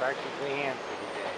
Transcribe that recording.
practically hand for the day.